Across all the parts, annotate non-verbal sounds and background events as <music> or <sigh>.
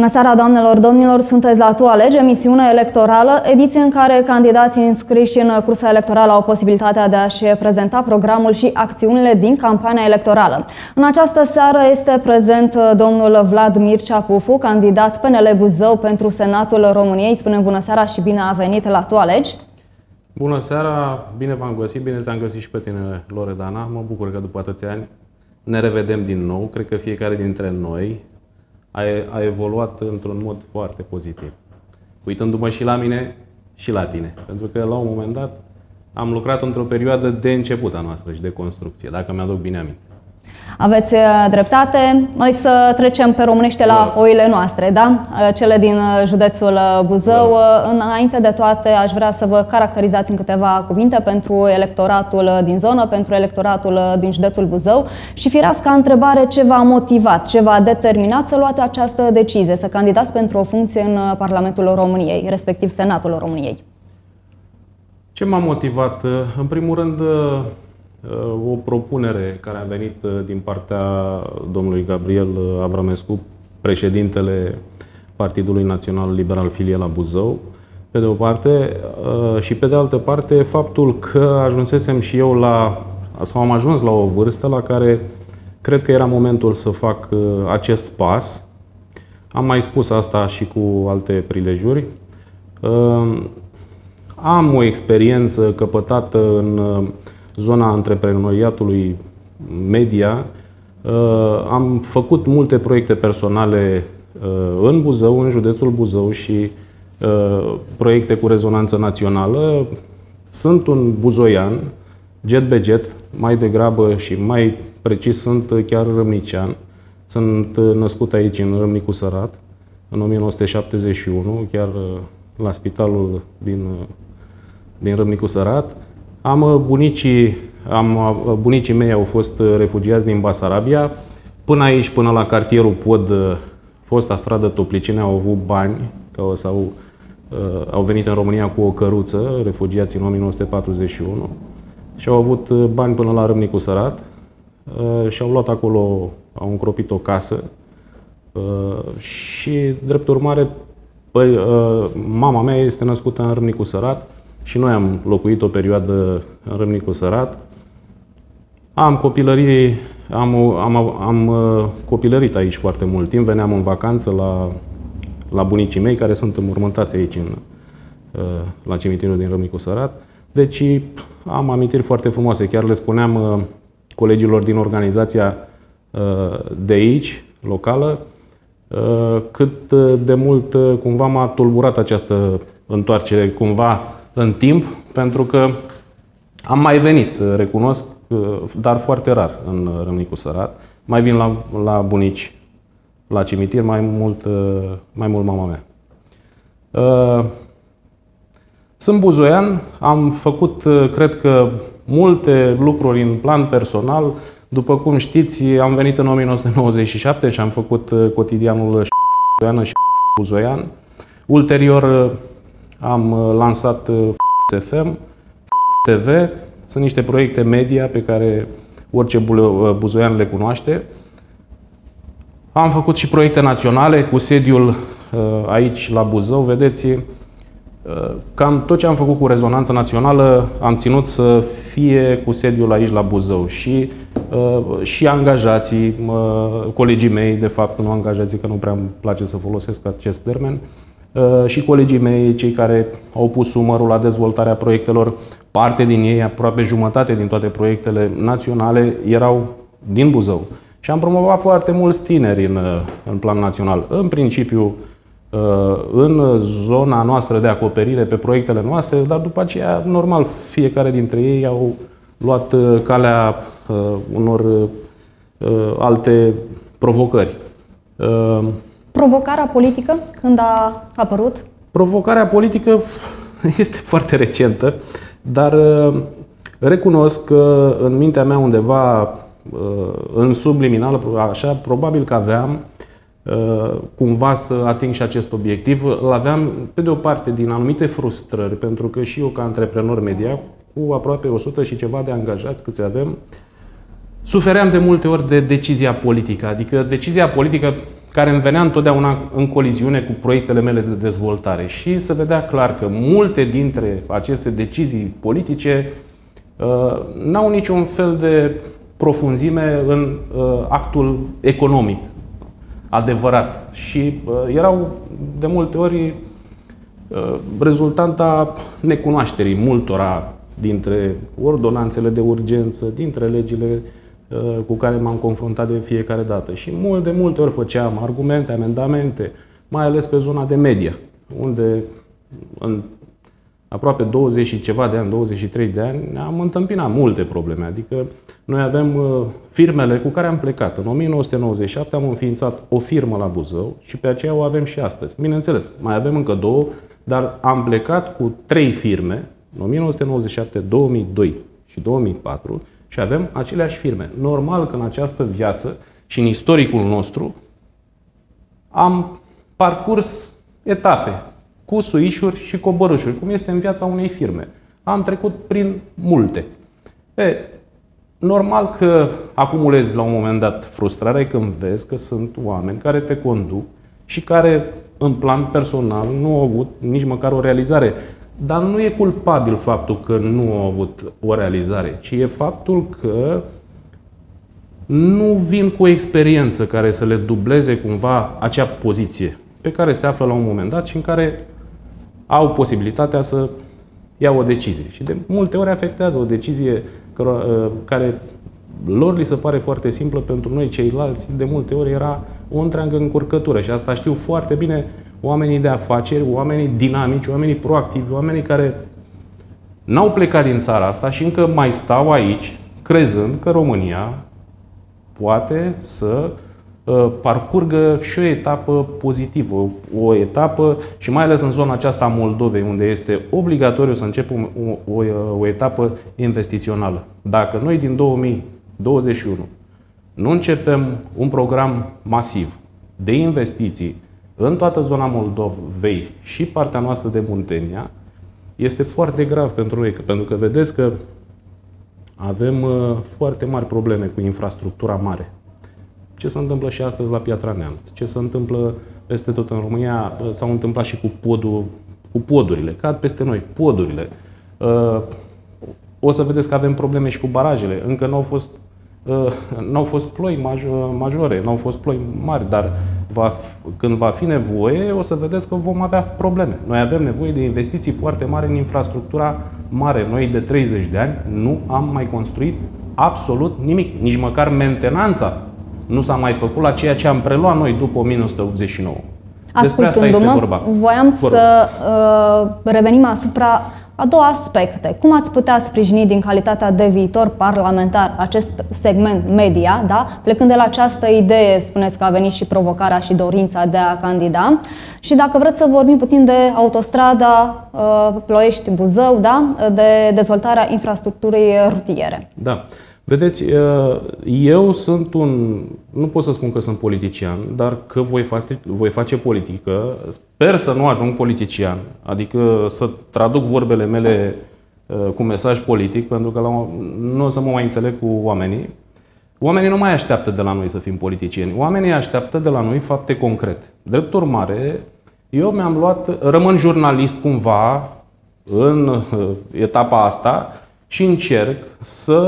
Bună seara, doamnelor, domnilor! Sunteți la Tu Alege, emisiune electorală, ediție în care candidații înscriși în cursa electorală au posibilitatea de a-și prezenta programul și acțiunile din campania electorală. În această seară este prezent domnul Vlad Mircea Pufu, candidat PNL Buzău pentru Senatul României. Spunem bună seara și bine a venit la Tu Alege! Bună seara, bine v-am găsit, bine te-am găsit și pe tine, Loredana. Mă bucur că după atâția ani ne revedem din nou. Cred că fiecare dintre noi a, a evoluat într-un mod foarte pozitiv. Uitându-mă și la mine și la tine. Pentru că la un moment dat am lucrat într-o perioadă de început a noastră și de construcție, dacă mi-aduc bine aminte. Aveți uh, dreptate. Noi să trecem pe românește la da. oile noastre, da? Uh, cele din uh, județul Buzău. Da. Înainte de toate, aș vrea să vă caracterizați în câteva cuvinte pentru electoratul din zonă, pentru electoratul din județul Buzău și firească întrebare ce v-a motivat, ce v-a determinat să luați această decizie, să candidați pentru o funcție în Parlamentul României, respectiv Senatul României. Ce m-a motivat? În primul rând, o propunere care a venit uh, din partea domnului Gabriel uh, Avramescu, președintele Partidului Național Liberal Filiala Buzău, pe de o parte, uh, și pe de altă parte, faptul că ajunsesem și eu la, sau am ajuns la o vârstă la care cred că era momentul să fac acest pas. Am mai spus asta și cu alte prilejuri. Am o experiență căpătată în zona antreprenoriatului media, uh, am făcut multe proiecte personale uh, în Buzău, în județul Buzău și uh, proiecte cu rezonanță națională. Sunt un buzoian, jet be jet, mai degrabă și mai precis sunt chiar râmnician. Sunt născut aici, în Râmnicu Sărat, în 1971, chiar la spitalul din, din Râmnicu Sărat. Am uh, bunicii, am, uh, bunicii mei au fost uh, refugiați din Basarabia. Până aici, până la cartierul Pod, fosta stradă Toplicene, au avut bani, că sau au venit în România cu o căruță, refugiați în 1941, și au avut bani până la Râmnicu Sărat și au luat acolo, au încropit o casă și, drept urmare, păi, mama mea este născută în Râmnicu Sărat, și noi am locuit o perioadă în Râmnicu Sărat. Am copilărit, am, am, am uh, copilărit aici foarte mult timp, veneam în vacanță la, la bunicii mei, care sunt înmormântați aici, în, uh, la cimitirul din Râmnicu Sărat. Deci am amintiri foarte frumoase. Chiar le spuneam uh, colegilor din organizația de aici, locală, cât de mult cumva m-a tulburat această întoarcere, cumva în timp, pentru că am mai venit, recunosc, dar foarte rar în Râmnicu Sărat. Mai vin la, la bunici, la cimitir, mai mult, mai mult mama mea. Sunt buzoian, am făcut, cred că, multe lucruri în plan personal. După cum știți, am venit în 1997 și am făcut cotidianul și buzoian. Ulterior, am uh, lansat uh, FM, TV, sunt niște proiecte media pe care orice uh, buzoian le cunoaște. Am făcut și proiecte naționale cu sediul aici la Buzău. Vedeți, cam tot ce am făcut cu rezonanță națională am ținut să fie cu sediul aici la Buzău și, și angajații, colegii mei, de fapt nu angajații, că nu prea îmi place să folosesc acest termen, Uh, și colegii mei, cei care au pus umărul la dezvoltarea proiectelor, parte din ei, aproape jumătate din toate proiectele naționale, erau din Buzău. Și am promovat foarte mulți tineri în, uh, în plan național. În principiu, uh, în zona noastră de acoperire pe proiectele noastre, dar după aceea, normal, fiecare dintre ei au luat calea unor alte provocări. Provocarea politică, când a apărut? Provocarea politică <laughs> este foarte recentă, dar uh, recunosc că în mintea mea undeva, uh, în subliminal, așa, probabil că aveam uh, cumva să ating și acest obiectiv. Îl aveam, pe de o parte, din anumite frustrări, pentru că și eu, ca antreprenor media, cu aproape 100 și ceva de angajați câți avem, Sufeream de multe ori de decizia politică, adică decizia politică care îmi venea întotdeauna în coliziune cu proiectele mele de dezvoltare. Și se vedea clar că multe dintre aceste decizii politice uh, n-au niciun fel de profunzime în uh, actul economic adevărat. Și uh, erau de multe ori uh, rezultanta necunoașterii multora dintre ordonanțele de urgență, dintre legile uh, cu care m-am confruntat de fiecare dată. Și mult de multe ori făceam argumente, amendamente, mai ales pe zona de media, unde în aproape 20 și ceva de ani, 23 de ani, am întâmpinat multe probleme. Adică noi avem uh, firmele cu care am plecat. În 1997 am înființat o firmă la Buzău și pe aceea o avem și astăzi. Bineînțeles, mai avem încă două, dar am plecat cu trei firme în 1997, 2002 și 2004 și avem aceleași firme. Normal că în această viață și în istoricul nostru am parcurs etape cu suișuri și coborâșuri, cum este în viața unei firme. Am trecut prin multe. E, normal că acumulezi la un moment dat frustrare când vezi că sunt oameni care te conduc și care în plan personal nu au avut nici măcar o realizare. Dar nu e culpabil faptul că nu au avut o realizare, ci e faptul că nu vin cu o experiență care să le dubleze cumva acea poziție pe care se află la un moment dat și în care au posibilitatea să ia o decizie. Și de multe ori afectează o decizie care lor li se pare foarte simplă, pentru noi ceilalți de multe ori era o întreagă încurcătură și asta știu foarte bine oamenii de afaceri, oamenii dinamici, oamenii proactivi, oamenii care n-au plecat din țara asta și încă mai stau aici, crezând că România poate să uh, parcurgă și o etapă pozitivă, o, o etapă și mai ales în zona aceasta a Moldovei, unde este obligatoriu să începem o, o, o etapă investițională. Dacă noi din 2021 nu începem un program masiv de investiții în toată zona Moldovei și partea noastră de Muntenia, este foarte grav pentru noi, pentru că vedeți că avem uh, foarte mari probleme cu infrastructura mare. Ce se întâmplă și astăzi la Piatra Neamț? Ce se întâmplă peste tot în România? Uh, s-au întâmplat și cu, podul, cu podurile. Cad peste noi podurile. Uh, o să vedeți că avem probleme și cu barajele. Încă nu au fost Uh, n-au fost ploi majore, n-au fost ploi mari, dar va, când va fi nevoie, o să vedeți că vom avea probleme. Noi avem nevoie de investiții foarte mari în infrastructura mare. Noi de 30 de ani nu am mai construit absolut nimic, nici măcar mentenanța nu s-a mai făcut la ceea ce am preluat noi după 1989. Despre asta este vorba. voiam vorba. să uh, revenim asupra a două aspecte. Cum ați putea sprijini din calitatea de viitor parlamentar acest segment media, da? plecând de la această idee, spuneți că a venit și provocarea și dorința de a candida. Și dacă vreți să vorbim puțin de autostrada uh, Ploiești-Buzău, da? de dezvoltarea infrastructurii rutiere. Da. Vedeți, uh, eu sunt un, nu pot să spun că sunt politician, dar că voi face, voi face politică. Sper să nu ajung politician, adică să traduc vorbele mele uh, cu mesaj politic, pentru că la, nu o să mă mai înțeleg cu oamenii. Oamenii nu mai așteaptă de la noi să fim politicieni. Oamenii așteaptă de la noi fapte concrete. Drept urmare, eu mi-am luat, rămân jurnalist cumva în uh, etapa asta, și încerc să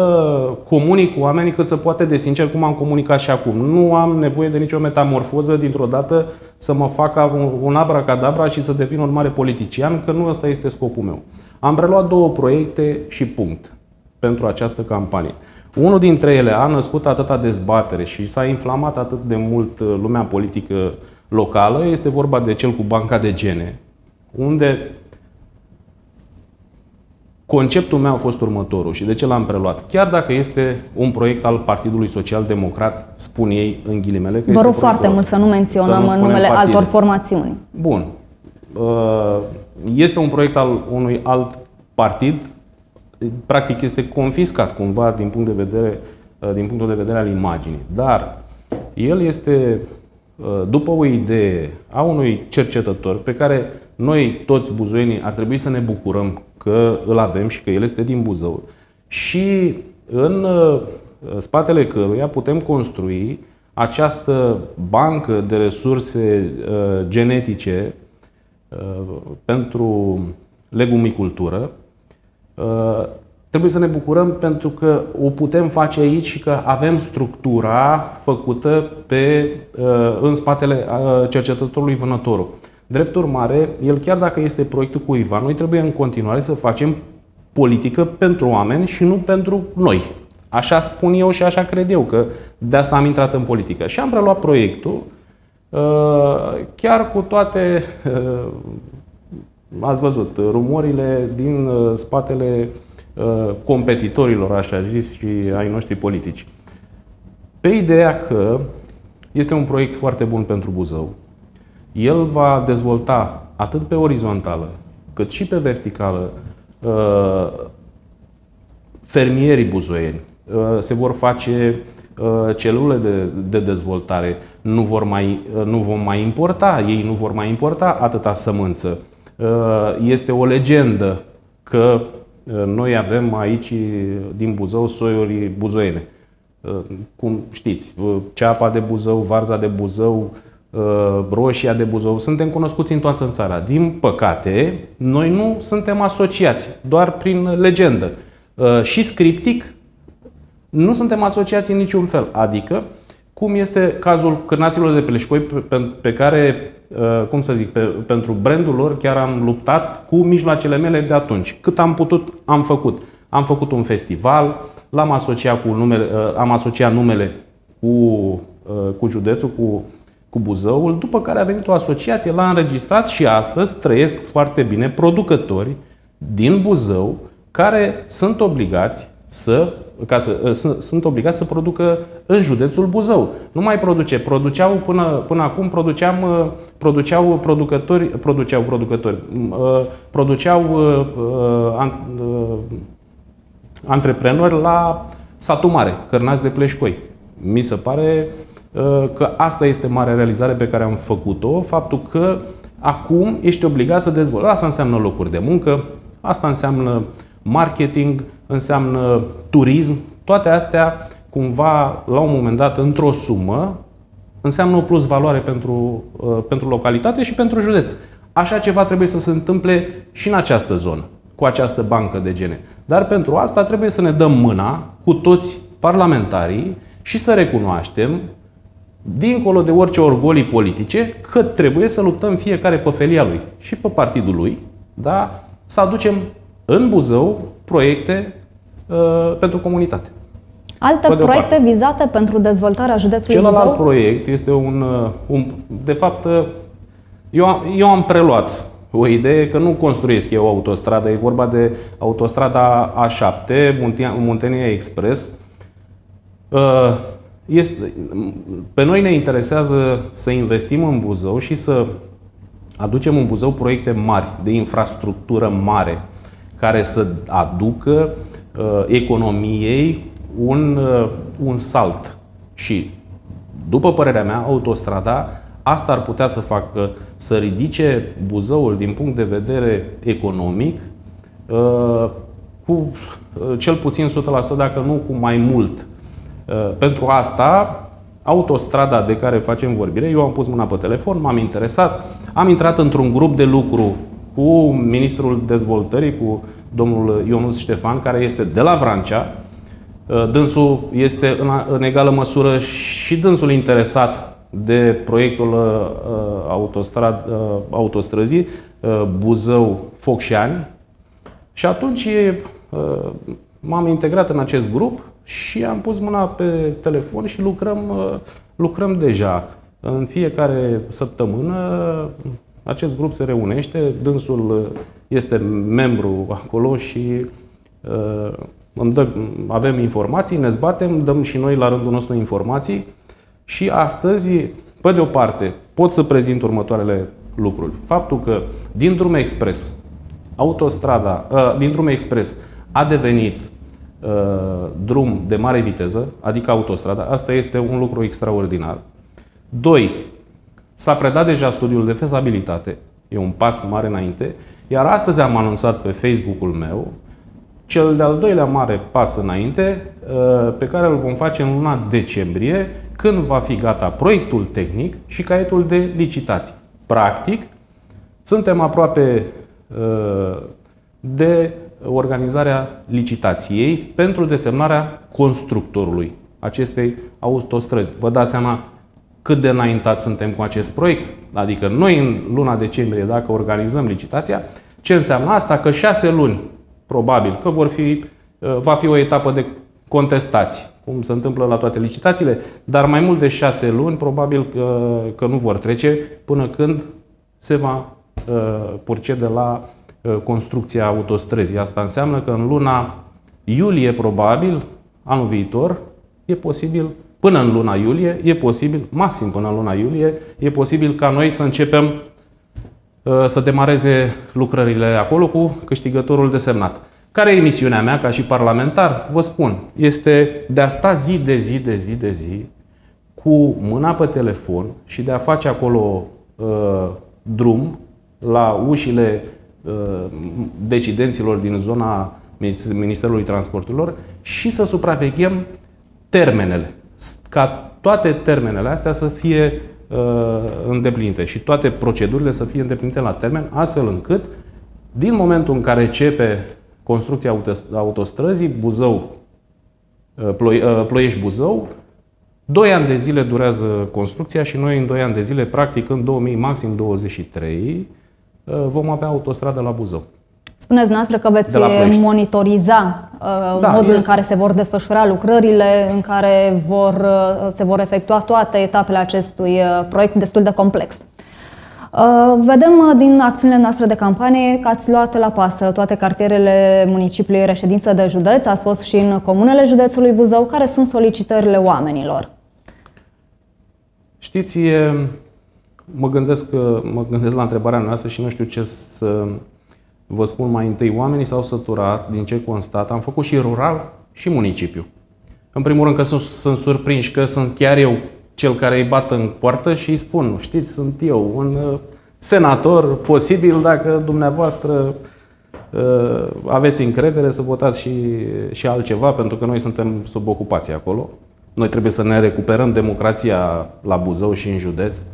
comunic cu oamenii cât se poate de sincer cum am comunicat și acum. Nu am nevoie de nicio metamorfoză dintr-o dată să mă fac un abracadabra și să devin un mare politician, că nu ăsta este scopul meu. Am preluat două proiecte și punct pentru această campanie. Unul dintre ele a născut atâta dezbatere și s-a inflamat atât de mult uh, lumea politică locală, este vorba de cel cu banca de gene, unde Conceptul meu a fost următorul și de ce l-am preluat. Chiar dacă este un proiect al Partidului Social Democrat, spun ei în ghilimele că Vă rog foarte mult să nu menționăm să nu numele partide. altor formațiuni. Bun. Uh, este un proiect al unui alt partid, practic este confiscat cumva din punct de vedere, uh, din punctul de vedere al imaginii. Dar el este uh, după o idee a unui cercetător pe care noi toți buzoienii ar trebui să ne bucurăm că îl avem și că el este din Buzău și în uh, spatele căruia putem construi această bancă de resurse genetice pentru legumicultură, trebuie să ne bucurăm pentru că o putem face aici și că avem structura făcută pe, în spatele cercetătorului vânătorul. Drept urmare, el chiar dacă este proiectul cuiva, noi trebuie în continuare să facem politică pentru oameni și nu pentru noi. Așa spun eu și așa cred eu, că de asta am intrat în politică. Și am preluat proiectul, uh, chiar cu toate, uh, ați văzut, rumorile din uh, spatele competitorilor, așa zis, și ai noștri politici. Pe ideea că este un proiect foarte bun pentru Buzău, el va dezvolta atât pe orizontală, cât și pe verticală fermierii buzoieni. Uh, se vor face uh, celule de, de dezvoltare, nu, vor mai, uh, nu vom mai importa, ei nu vor mai importa atâta sămânță. Este o legendă că noi avem aici din Buzău soiuri buzoiene. Cum știți, ceapa de Buzău, varza de Buzău, roșia de Buzău, suntem cunoscuți în toată țara. Din păcate, noi nu suntem asociați, doar prin legendă. Și scriptic, nu suntem asociați în niciun fel. Adică, cum este cazul cârnaților de pleșcoi pe, pe care, uh, cum să zic, pe, pentru brandul lor chiar am luptat cu mijloacele mele de atunci. Cât am putut, am făcut. Am făcut un festival, l-am asociat cu numele, uh, am asociat numele cu, uh, cu județul, cu, cu Buzăul, după care a venit o asociație, l-a înregistrat și astăzi trăiesc foarte bine producători din Buzău care sunt obligați să, ca să, ă, sunt, sunt obligați să producă în județul Buzău. Nu mai produce. Produceau până, până acum, produceam, ă, produceau producători, produceau producători, ă, produceau antreprenori la satul mare, cărnați de pleșcoi. Mi se pare că asta este marea realizare pe care am făcut-o, faptul că acum ești obligat să dezvolți. Asta înseamnă locuri de muncă, asta înseamnă marketing, înseamnă turism, toate astea cumva la un moment dat într-o sumă înseamnă o plus valoare pentru, uh, pentru localitate și pentru județ. Așa ceva trebuie să se întâmple și în această zonă, cu această bancă de gene. Dar pentru asta trebuie să ne dăm mâna cu toți parlamentarii și să recunoaștem, dincolo de orice orgolii politice, că trebuie să luptăm fiecare pe felia lui și pe partidul lui, da? să aducem în Buzău proiecte uh, pentru comunitate. Alte proiecte parte. vizate pentru dezvoltarea județului Celălalt Buzău? proiect este un, uh, un de fapt, uh, eu am, eu am preluat o idee că nu construiesc eu o autostradă, e vorba de autostrada A7, Muntenia Express. Uh, este, pe noi ne interesează să investim în Buzău și să aducem în Buzău proiecte mari, de infrastructură mare, care să aducă uh, economiei un, uh, un salt. Și, după părerea mea, autostrada asta ar putea să facă să ridice Buzăul din punct de vedere economic uh, cu uh, cel puțin 100%, dacă nu cu mai mult. Uh, pentru asta, autostrada de care facem vorbire, eu am pus mâna pe telefon, m-am interesat, am intrat într-un grup de lucru cu ministrul dezvoltării, cu domnul Ionus Ștefan, care este de la Vrancea. Uh, dânsul este în egală măsură și dânsul interesat de proiectul uh, autostrad, uh, autostrăzii Buzău-Focșani. Și atunci m-am integrat în acest grup și am pus mâna pe telefon și lucrăm, lucrăm deja. În fiecare săptămână acest grup se reunește, dânsul uh, este membru acolo și uh, îmi dă, avem informații, ne zbatem, dăm și noi la rândul nostru informații și astăzi, pe de o parte, pot să prezint următoarele lucruri. Faptul că din drum expres, autostrada, uh, din drum expres a devenit uh, drum de mare viteză, adică autostrada, asta este un lucru extraordinar. Doi, S-a predat deja studiul de fezabilitate, e un pas mare înainte, iar astăzi am anunțat pe Facebook-ul meu cel de-al doilea mare pas înainte, uh, pe care îl vom face în luna decembrie, când va fi gata proiectul tehnic și caietul de licitații. Practic, suntem aproape uh, de organizarea licitației pentru desemnarea constructorului acestei autostrăzi. Vă dați seama cât de înaintat suntem cu acest proiect? Adică noi în luna decembrie, dacă organizăm licitația, ce înseamnă asta? Că șase luni, probabil, că vor fi, uh, va fi o etapă de contestații, cum se întâmplă la toate licitațiile, dar mai mult de șase luni, probabil că, că nu vor trece până când se va uh, procede la uh, construcția autostrăzii. Asta înseamnă că în luna iulie, probabil, anul viitor, e posibil, până în luna iulie, e posibil, maxim până în luna iulie, e posibil ca noi să începem uh, să demareze lucrările acolo cu câștigătorul desemnat. Care e misiunea mea ca și parlamentar? Vă spun, este de a sta zi de zi de zi de zi cu mâna pe telefon și de a face acolo uh, drum la ușile uh, decidenților din zona Ministerului Transporturilor și să supraveghem termenele. Ca toate termenele astea să fie uh, îndeplinite și toate procedurile să fie îndeplinite la termen, astfel încât, din momentul în care începe construcția autostrăzii Buzău, uh, uh, Ploiești-Buzău, Doi ani de zile durează construcția și noi în doi ani de zile, practic în 2000, maxim 23, uh, vom avea autostradă la Buzău. Spuneți noastră că veți monitoriza uh, da, modul e... în care se vor desfășura lucrările, în care vor, uh, se vor efectua toate etapele acestui uh, proiect destul de complex. Vedem din acțiunile noastre de campanie că ați luat la pasă toate cartierele municipiului reședință de județ, ați fost și în comunele județului Buzău. Care sunt solicitările oamenilor? Știți, mă gândesc, mă gândesc la întrebarea noastră și nu știu ce să Vă spun mai întâi, oamenii s-au săturat din ce constat. Am făcut și rural și municipiu. În primul rând că sunt, sunt surprinși că sunt chiar eu cel care îi bat în poartă și îi spun, știți, sunt eu, un uh, senator, posibil dacă dumneavoastră uh, aveți încredere să votați și, și altceva, pentru că noi suntem sub ocupație acolo. Noi trebuie să ne recuperăm democrația la Buzău și în județ, uh,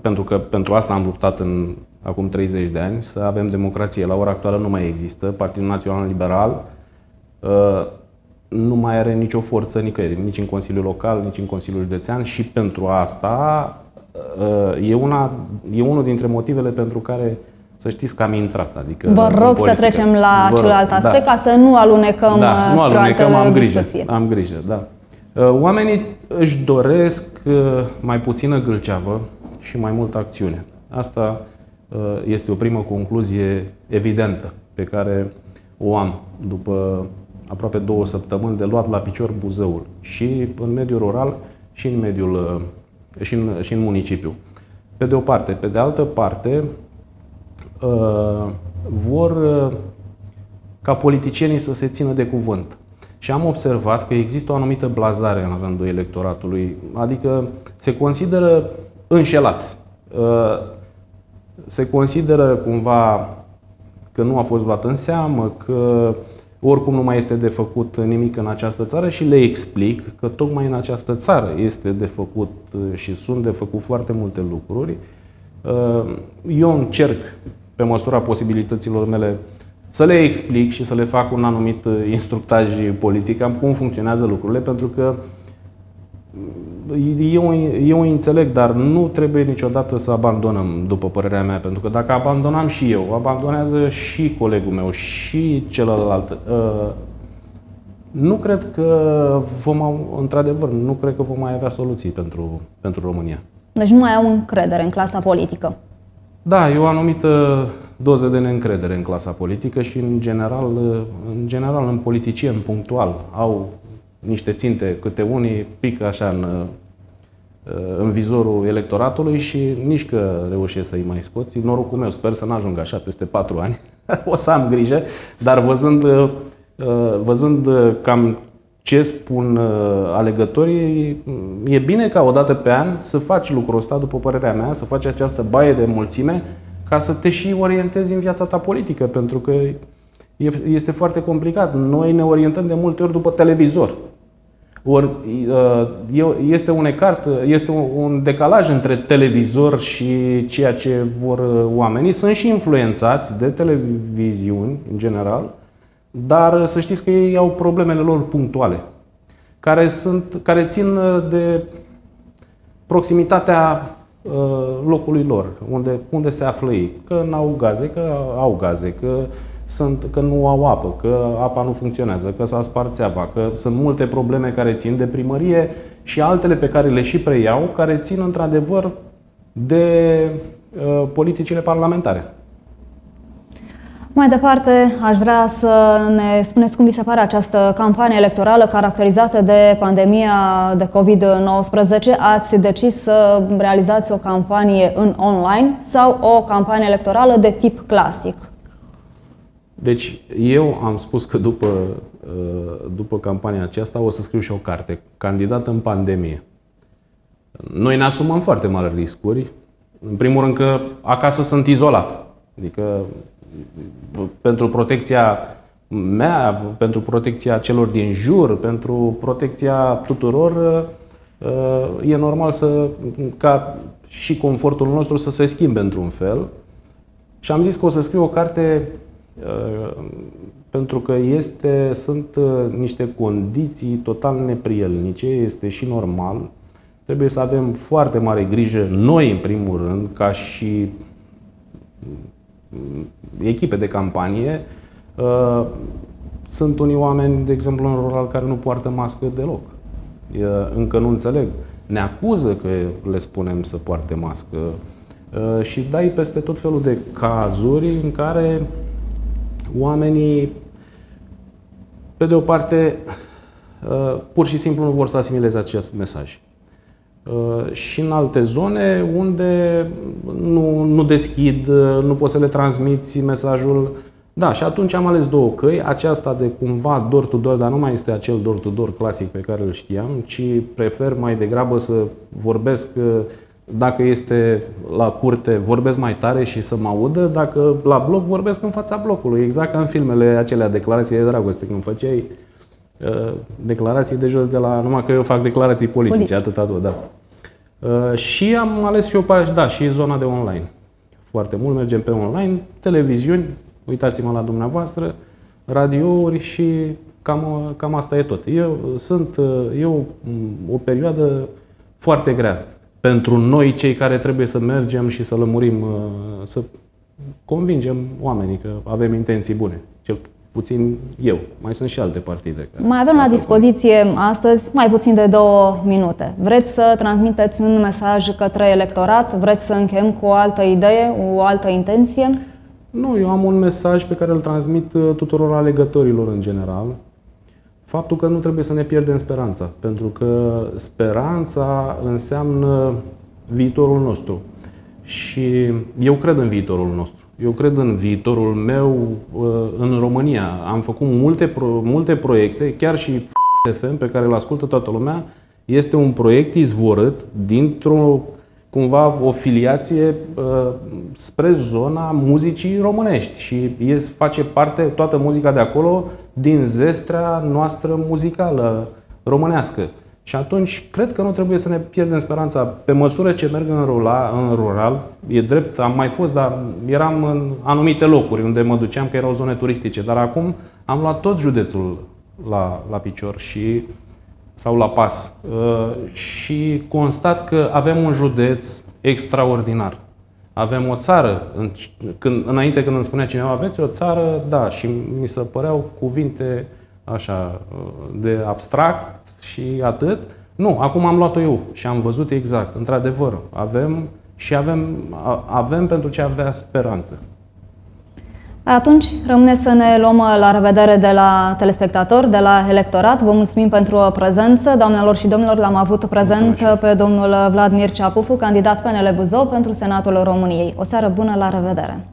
pentru că pentru asta am luptat în acum 30 de ani, să avem democrație. La ora actuală nu mai există. Partidul Național Liberal uh, nu mai are nicio forță nicăieri, nici în Consiliul Local, nici în Consiliul Județean și pentru asta uh, e, una, e unul dintre motivele pentru care să știți că am intrat. Adică Vă rog să trecem la Vă celălalt rog, aspect da. ca să nu alunecăm da, nu alunecăm, am grijă, am grijă, da. Oamenii își doresc mai puțină gâlceavă și mai multă acțiune. Asta Uh, este o primă concluzie evidentă pe care o am după aproape două săptămâni de luat la picior Buzăul și în mediul rural și în mediul uh, și în, și în municipiu. Pe de o parte. Pe de altă parte, uh, vor ca politicienii să se țină de cuvânt. Și am observat că există o anumită blazare în rândul electoratului, adică se consideră înșelat se consideră cumva că nu a fost luat în seamă, că oricum nu mai este de făcut nimic în această țară și le explic că tocmai în această țară este de făcut și sunt de făcut foarte multe lucruri. Eu încerc, pe măsura posibilităților mele, să le explic și să le fac un anumit instructaj politic cum funcționează lucrurile, pentru că eu, eu înțeleg, dar nu trebuie niciodată să abandonăm, după părerea mea, pentru că dacă abandonam și eu, abandonează și colegul meu, și celălalt. Uh, nu cred că vom, într-adevăr, nu cred că vom mai avea soluții pentru, pentru România. Deci nu mai au încredere în clasa politică. Da, e o anumită doză de neîncredere în clasa politică și, în general, în general, în politicieni punctual au niște ținte, câte unii pică așa în, în vizorul electoratului și nici că reușesc să-i mai scoți. Norocul meu, sper să n-ajung așa peste patru ani. <laughs> o să am grijă, dar văzând, văzând cam ce spun alegătorii, e bine ca o dată pe an să faci lucrul ăsta, după părerea mea, să faci această baie de mulțime ca să te și orientezi în viața ta politică, pentru că este foarte complicat. Noi ne orientăm de multe ori după televizor. Ori este un ecart, este un decalaj între televizor și ceea ce vor oamenii. Sunt și influențați de televiziuni, în general, dar să știți că ei au problemele lor punctuale, care, sunt, care țin de proximitatea locului lor, unde, unde se află ei. Că n-au gaze, că au gaze, că sunt că nu au apă, că apa nu funcționează, că s-a spart apa, că sunt multe probleme care țin de primărie și altele pe care le și preiau, care țin într-adevăr de uh, politicile parlamentare. Mai departe, aș vrea să ne spuneți cum vi se pare această campanie electorală caracterizată de pandemia de COVID-19. Ați decis să realizați o campanie în online sau o campanie electorală de tip clasic? Deci eu am spus că după, uh, după campania aceasta o să scriu și o carte, candidat în pandemie. Noi ne asumăm foarte mari riscuri. În primul rând că acasă sunt izolat. Adică pentru protecția mea, pentru protecția celor din jur, pentru protecția tuturor, uh, e normal să, ca și confortul nostru să se schimbe într-un fel. Și am zis că o să scriu o carte Uh, pentru că este, sunt uh, niște condiții total neprielnice, este și normal. Trebuie să avem foarte mare grijă, noi în primul rând, ca și mm, echipe de campanie. Uh, sunt unii oameni, de exemplu, în rural, care nu poartă mască deloc. Încă nu înțeleg. Ne acuză că le spunem să poarte mască și dai peste tot felul de cazuri în care oamenii, pe de o parte, uh, pur și simplu nu vor să asimileze acest mesaj. Uh, și în alte zone unde nu, nu deschid, uh, nu poți să le transmiți mesajul. Da, și atunci am ales două căi, aceasta de cumva door-to-door, dar nu mai este acel door-to-door clasic pe care îl știam, ci prefer mai degrabă să vorbesc dacă este la curte, vorbesc mai tare și să mă audă, dacă la bloc, vorbesc în fața blocului, exact ca în filmele acelea, declarații de dragoste, când făceai uh, declarații de jos de la... Numai că eu fac declarații politice, Politic. atâta tot, da. Uh, și am ales și o parte, da, și zona de online. Foarte mult mergem pe online, televiziuni, uitați-mă la dumneavoastră, radiouri și cam, cam asta e tot. Eu sunt, eu o perioadă foarte grea pentru noi, cei care trebuie să mergem și să lămurim, uh, să convingem oamenii că avem intenții bune. Cel puțin eu. Mai sunt și alte partide. Care mai avem la dispoziție astăzi mai puțin de două minute. Vreți să transmiteți un mesaj către electorat? Vreți să încheiem cu o altă idee, o altă intenție? Nu, eu am un mesaj pe care îl transmit uh, tuturor alegătorilor în general faptul că nu trebuie să ne pierdem speranța, pentru că speranța înseamnă viitorul nostru. Și eu cred în viitorul nostru. Eu cred în viitorul meu uh, în România. Am făcut multe, pro, multe proiecte, chiar și FM pe care îl ascultă toată lumea, este un proiect izvorât dintr-o cumva o filiație uh, spre zona muzicii românești și e, face parte toată muzica de acolo din zestrea noastră muzicală românească. Și atunci, cred că nu trebuie să ne pierdem speranța. Pe măsură ce merg în rural, în rural, e drept, am mai fost, dar eram în anumite locuri unde mă duceam, că erau zone turistice. Dar acum am luat tot județul la, la picior și sau la pas. Uh, și constat că avem un județ extraordinar. Avem o țară, când, înainte când îmi spunea cineva, aveți o țară, da, și mi se păreau cuvinte așa uh, de abstract și atât. Nu, acum am luat-o eu și am văzut exact, într-adevăr, avem și avem, avem pentru ce avea speranță. Atunci rămâne să ne luăm la revedere de la telespectatori, de la electorat. Vă mulțumim pentru prezență. Doamnelor și domnilor, l-am avut prezent pe domnul Vladimir Ceapufu, candidat PNL Buzău pentru Senatul României. O seară bună, la revedere!